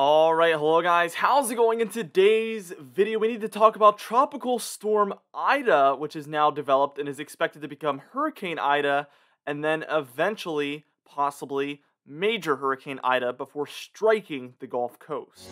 Alright, hello guys, how's it going? In today's video, we need to talk about Tropical Storm Ida, which is now developed and is expected to become Hurricane Ida, and then eventually, possibly, Major Hurricane Ida before striking the Gulf Coast.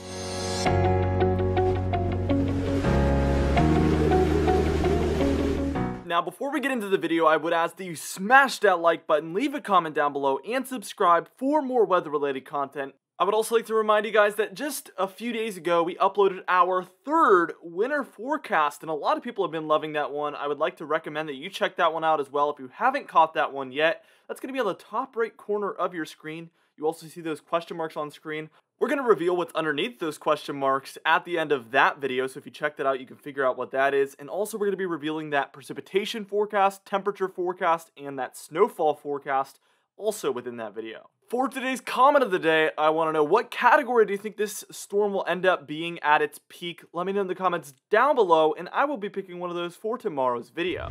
Now, before we get into the video, I would ask that you smash that like button, leave a comment down below, and subscribe for more weather-related content. I would also like to remind you guys that just a few days ago, we uploaded our third winter forecast, and a lot of people have been loving that one. I would like to recommend that you check that one out as well if you haven't caught that one yet. That's going to be on the top right corner of your screen. You also see those question marks on screen. We're going to reveal what's underneath those question marks at the end of that video, so if you check that out, you can figure out what that is. And also, we're going to be revealing that precipitation forecast, temperature forecast, and that snowfall forecast also within that video. For today's comment of the day, I want to know what category do you think this storm will end up being at its peak? Let me know in the comments down below, and I will be picking one of those for tomorrow's video.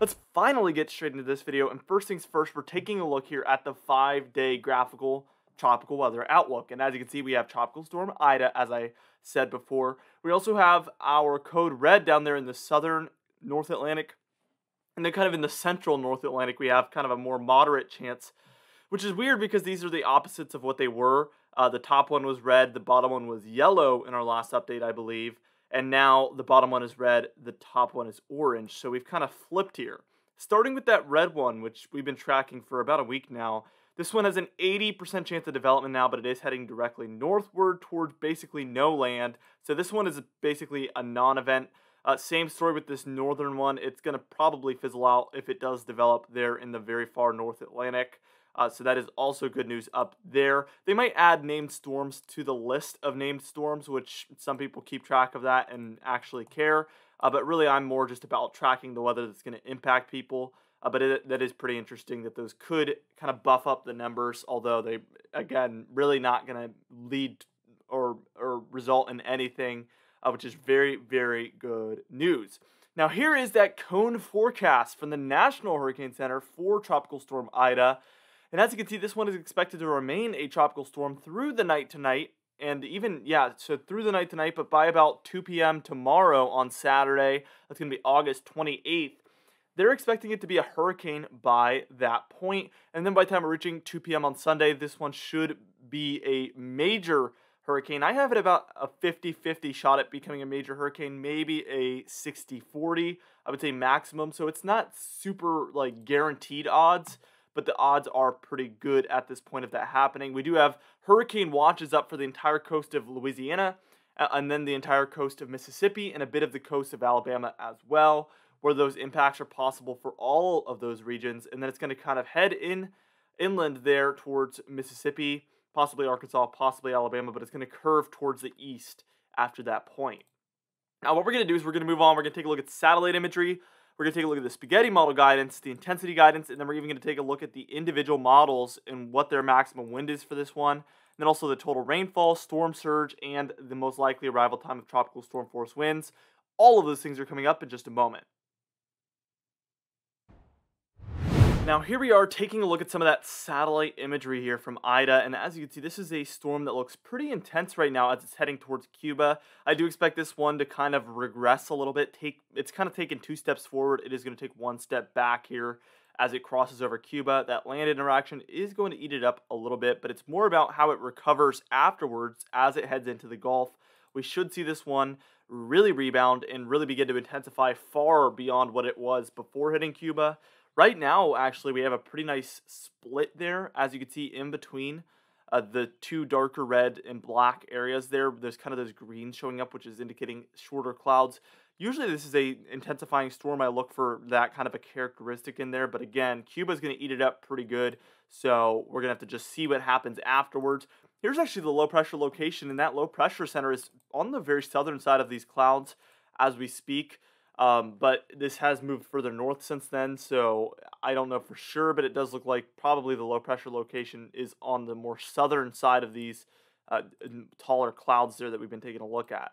Let's finally get straight into this video, and first things first, we're taking a look here at the five-day graphical tropical weather outlook. And as you can see, we have Tropical Storm Ida, as I said before. We also have our code red down there in the southern North Atlantic. And then kind of in the central North Atlantic, we have kind of a more moderate chance which is weird because these are the opposites of what they were. Uh, the top one was red, the bottom one was yellow in our last update, I believe. And now the bottom one is red, the top one is orange. So we've kind of flipped here. Starting with that red one, which we've been tracking for about a week now, this one has an 80% chance of development now, but it is heading directly northward towards basically no land. So this one is basically a non-event. Uh, same story with this northern one. It's going to probably fizzle out if it does develop there in the very far North Atlantic. Uh, so that is also good news up there. They might add named storms to the list of named storms, which some people keep track of that and actually care. Uh, but really, I'm more just about tracking the weather that's going to impact people. Uh, but it, that is pretty interesting that those could kind of buff up the numbers, although they, again, really not going to lead or, or result in anything, uh, which is very, very good news. Now, here is that cone forecast from the National Hurricane Center for Tropical Storm Ida. And as you can see, this one is expected to remain a tropical storm through the night tonight, and even, yeah, so through the night tonight, but by about 2 p.m. tomorrow on Saturday, that's going to be August 28th, they're expecting it to be a hurricane by that point. And then by the time we're reaching 2 p.m. on Sunday, this one should be a major hurricane. I have it about a 50 50 shot at becoming a major hurricane, maybe a 60 40, I would say maximum. So it's not super like guaranteed odds but the odds are pretty good at this point of that happening. We do have hurricane watches up for the entire coast of Louisiana, and then the entire coast of Mississippi, and a bit of the coast of Alabama as well, where those impacts are possible for all of those regions. And then it's going to kind of head in inland there towards Mississippi, possibly Arkansas, possibly Alabama, but it's going to curve towards the east after that point. Now, what we're going to do is we're going to move on. We're going to take a look at satellite imagery we're going to take a look at the spaghetti model guidance, the intensity guidance, and then we're even going to take a look at the individual models and what their maximum wind is for this one. And then also the total rainfall, storm surge, and the most likely arrival time of tropical storm force winds. All of those things are coming up in just a moment. Now here we are taking a look at some of that satellite imagery here from Ida, and as you can see, this is a storm that looks pretty intense right now as it's heading towards Cuba. I do expect this one to kind of regress a little bit. Take It's kind of taken two steps forward. It is going to take one step back here as it crosses over Cuba. That land interaction is going to eat it up a little bit, but it's more about how it recovers afterwards as it heads into the Gulf. We should see this one really rebound and really begin to intensify far beyond what it was before hitting Cuba. Right now, actually, we have a pretty nice split there, as you can see in between uh, the two darker red and black areas there. There's kind of those greens showing up, which is indicating shorter clouds. Usually this is a intensifying storm. I look for that kind of a characteristic in there. But again, Cuba's going to eat it up pretty good. So we're going to have to just see what happens afterwards. Here's actually the low pressure location. And that low pressure center is on the very southern side of these clouds as we speak. Um, but this has moved further north since then, so I don't know for sure, but it does look like probably the low pressure location is on the more southern side of these uh, taller clouds there that we've been taking a look at.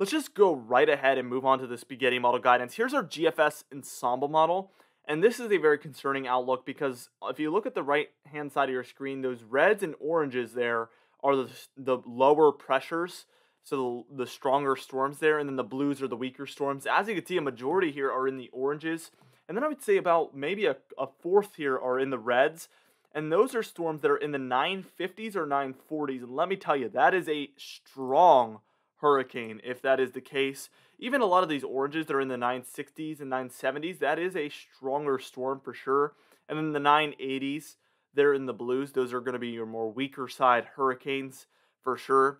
Let's just go right ahead and move on to the spaghetti model guidance. Here's our GFS ensemble model, and this is a very concerning outlook because if you look at the right hand side of your screen, those reds and oranges there are the, the lower pressures, so the, the stronger storms there, and then the blues are the weaker storms. As you can see, a majority here are in the oranges, and then I would say about maybe a, a fourth here are in the reds, and those are storms that are in the 950s or 940s, and let me tell you, that is a strong hurricane if that is the case. Even a lot of these oranges that are in the 960s and 970s, that is a stronger storm for sure. And then the 980s, they're in the blues. Those are going to be your more weaker side hurricanes for sure.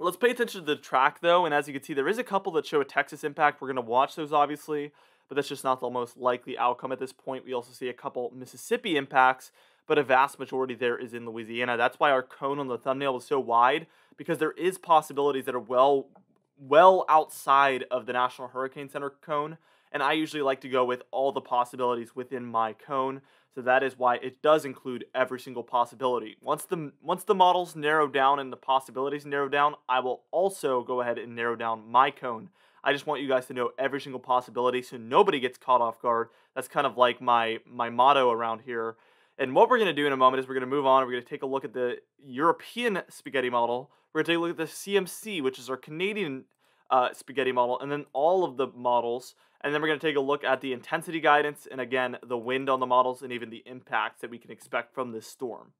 Let's pay attention to the track though, and as you can see, there is a couple that show a Texas impact. We're going to watch those obviously, but that's just not the most likely outcome at this point. We also see a couple Mississippi impacts, but a vast majority there is in Louisiana. That's why our cone on the thumbnail was so wide, because there is possibilities that are well well outside of the National Hurricane Center cone, and I usually like to go with all the possibilities within my cone. So that is why it does include every single possibility. Once the once the models narrow down and the possibilities narrow down, I will also go ahead and narrow down my cone. I just want you guys to know every single possibility so nobody gets caught off guard. That's kind of like my my motto around here. And what we're going to do in a moment is we're going to move on. We're going to take a look at the European spaghetti model. We're going to take a look at the CMC, which is our Canadian uh, spaghetti model, and then all of the models. And then we're going to take a look at the intensity guidance and again, the wind on the models and even the impacts that we can expect from this storm.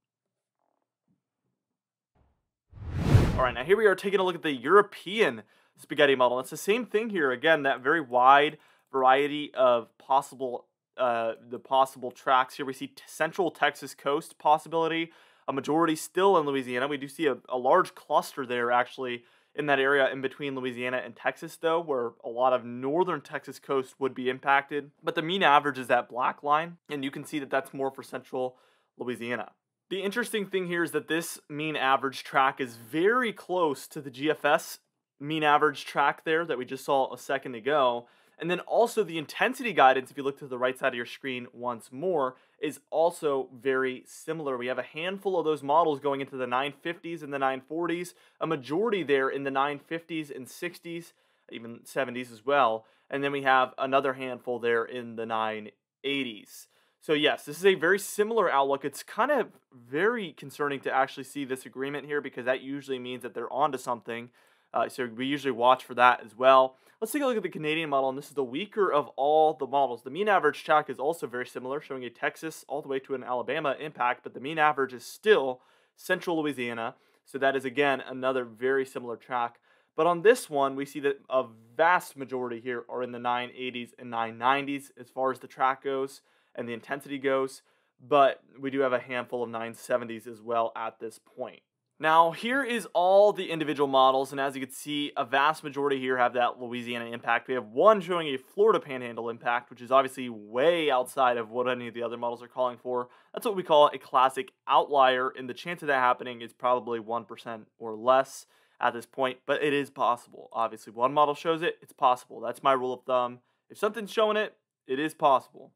All right, now here we are taking a look at the European spaghetti model. It's the same thing here. Again, that very wide variety of possible uh, the possible tracks here. We see central Texas coast possibility, a majority still in Louisiana. We do see a, a large cluster there actually in that area in between Louisiana and Texas, though, where a lot of northern Texas coast would be impacted. But the mean average is that black line, and you can see that that's more for central Louisiana. The interesting thing here is that this mean average track is very close to the GFS mean average track there that we just saw a second ago. And then also the intensity guidance, if you look to the right side of your screen once more, is also very similar. We have a handful of those models going into the 950s and the 940s, a majority there in the 950s and 60s, even 70s as well. And then we have another handful there in the 980s. So yes, this is a very similar outlook. It's kind of very concerning to actually see this agreement here because that usually means that they're onto something. Uh, so we usually watch for that as well. Let's take a look at the Canadian model, and this is the weaker of all the models. The mean average track is also very similar, showing a Texas all the way to an Alabama impact, but the mean average is still central Louisiana. So that is, again, another very similar track. But on this one, we see that a vast majority here are in the 980s and 990s as far as the track goes and the intensity goes. But we do have a handful of 970s as well at this point. Now, here is all the individual models, and as you can see, a vast majority here have that Louisiana impact. We have one showing a Florida Panhandle impact, which is obviously way outside of what any of the other models are calling for. That's what we call a classic outlier, and the chance of that happening is probably 1% or less at this point, but it is possible. Obviously, one model shows it, it's possible. That's my rule of thumb. If something's showing it, it is possible.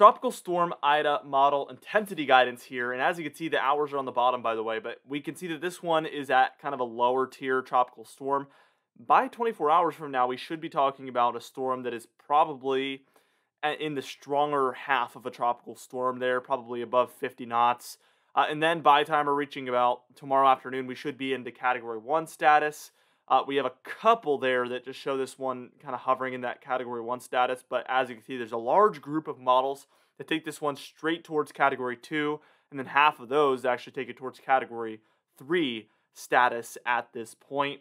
Tropical Storm Ida model intensity guidance here. And as you can see, the hours are on the bottom, by the way, but we can see that this one is at kind of a lower tier tropical storm. By 24 hours from now, we should be talking about a storm that is probably in the stronger half of a tropical storm there, probably above 50 knots. Uh, and then by the time we're reaching about tomorrow afternoon, we should be into category one status. Uh, we have a couple there that just show this one kind of hovering in that category one status, but as you can see, there's a large group of models that take this one straight towards category two, and then half of those actually take it towards category three status at this point.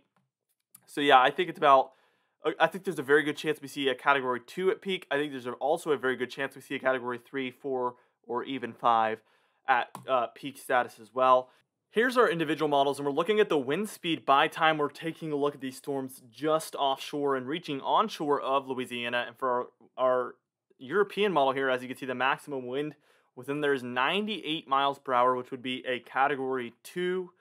So yeah, I think it's about. Uh, I think there's a very good chance we see a category two at peak. I think there's also a very good chance we see a category three, four, or even five at uh, peak status as well. Here's our individual models, and we're looking at the wind speed by time we're taking a look at these storms just offshore and reaching onshore of Louisiana. And for our, our European model here, as you can see, the maximum wind within there is 98 miles per hour, which would be a category 2.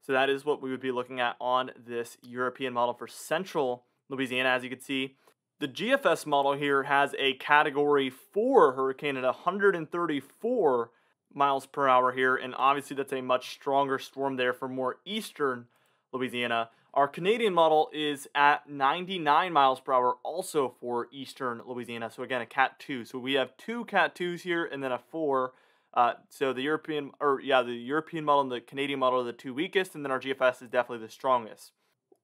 So that is what we would be looking at on this European model for central Louisiana, as you can see. The GFS model here has a category 4 hurricane at 134 miles per hour here, and obviously that's a much stronger storm there for more eastern Louisiana. Our Canadian model is at 99 miles per hour, also for eastern Louisiana. So again, a Cat 2. So we have two Cat 2s here and then a 4 Uh, so the European, or yeah, the European model and the Canadian model are the two weakest, and then our GFS is definitely the strongest.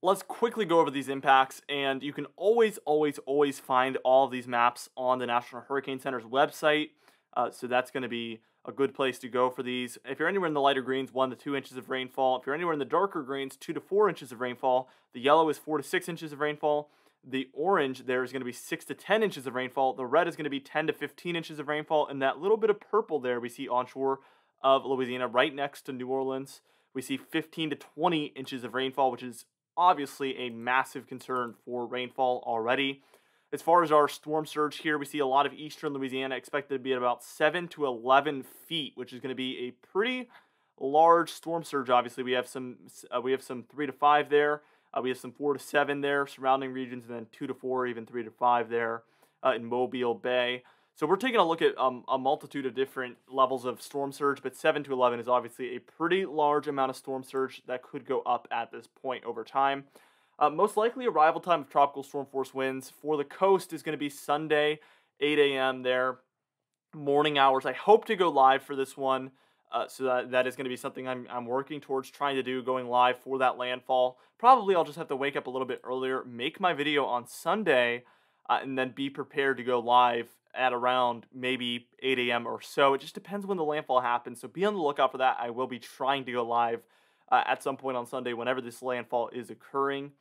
Let's quickly go over these impacts, and you can always, always, always find all of these maps on the National Hurricane Center's website. Uh, so that's going to be a good place to go for these. If you're anywhere in the lighter greens, one to two inches of rainfall. If you're anywhere in the darker greens, two to four inches of rainfall. The yellow is four to six inches of rainfall. The orange there is going to be six to 10 inches of rainfall. The red is going to be 10 to 15 inches of rainfall. And that little bit of purple there we see onshore of Louisiana, right next to New Orleans, we see 15 to 20 inches of rainfall, which is obviously a massive concern for rainfall already. As far as our storm surge here, we see a lot of eastern Louisiana expected to be at about 7 to 11 feet, which is going to be a pretty large storm surge. Obviously, we have some uh, we have some 3 to 5 there. Uh, we have some 4 to 7 there, surrounding regions, and then 2 to 4, even 3 to 5 there uh, in Mobile Bay. So we're taking a look at um, a multitude of different levels of storm surge, but 7 to 11 is obviously a pretty large amount of storm surge that could go up at this point over time. Uh, most likely arrival time of tropical storm force winds for the coast is going to be Sunday, 8 a.m. there, morning hours. I hope to go live for this one. Uh, so that, that is going to be something I'm, I'm working towards trying to do, going live for that landfall. Probably I'll just have to wake up a little bit earlier, make my video on Sunday, uh, and then be prepared to go live at around maybe 8 a.m. or so. It just depends when the landfall happens, so be on the lookout for that. I will be trying to go live uh, at some point on Sunday whenever this landfall is occurring.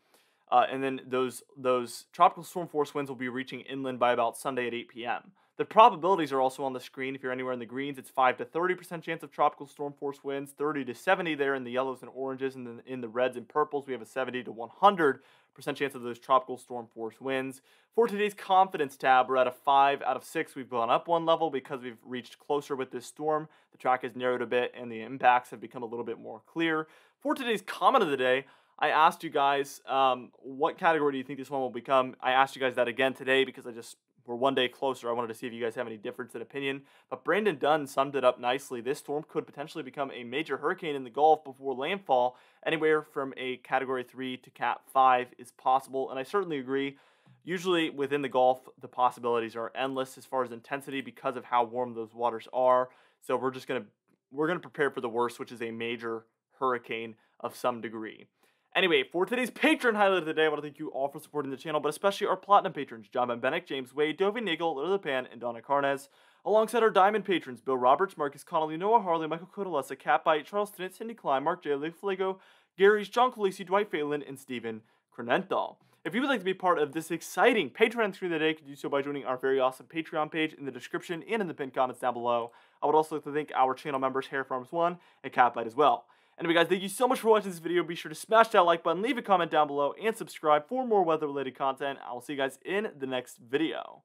Uh, and then those those tropical storm force winds will be reaching inland by about Sunday at 8 p.m. The probabilities are also on the screen. If you're anywhere in the greens, it's 5 to 30% chance of tropical storm force winds, 30 to 70 there in the yellows and oranges, and then in the reds and purples, we have a 70 to 100% chance of those tropical storm force winds. For today's confidence tab, we're at a 5 out of 6. We've gone up one level because we've reached closer with this storm. The track has narrowed a bit, and the impacts have become a little bit more clear. For today's comment of the day, I asked you guys um, what category do you think this one will become. I asked you guys that again today because I just we're one day closer. I wanted to see if you guys have any difference in opinion. But Brandon Dunn summed it up nicely. This storm could potentially become a major hurricane in the Gulf before landfall. Anywhere from a Category 3 to Cat 5 is possible, and I certainly agree. Usually within the Gulf, the possibilities are endless as far as intensity because of how warm those waters are. So we're just gonna we're gonna prepare for the worst, which is a major hurricane of some degree. Anyway, for today's patron highlight of the day, I want to thank you all for supporting the channel, but especially our platinum patrons, John Bennett, James Wade, Dovey Nagel, Little Pan, and Donna Carnes, alongside our diamond patrons, Bill Roberts, Marcus Connolly, Noah Harley, Michael Codalessa, Catbite, Charles Tennant, Cindy Klein, Mark J. Lee Flago, Gary's, John Khaleesi, Dwight Phelan, and Stephen Cronenthal. If you would like to be part of this exciting Patreon screen of the day, you can do so by joining our very awesome Patreon page in the description and in the pinned comments down below. I would also like to thank our channel members, Hair Farms One and Catbite as well. Anyway, guys, thank you so much for watching this video. Be sure to smash that like button, leave a comment down below, and subscribe for more weather-related content. I will see you guys in the next video.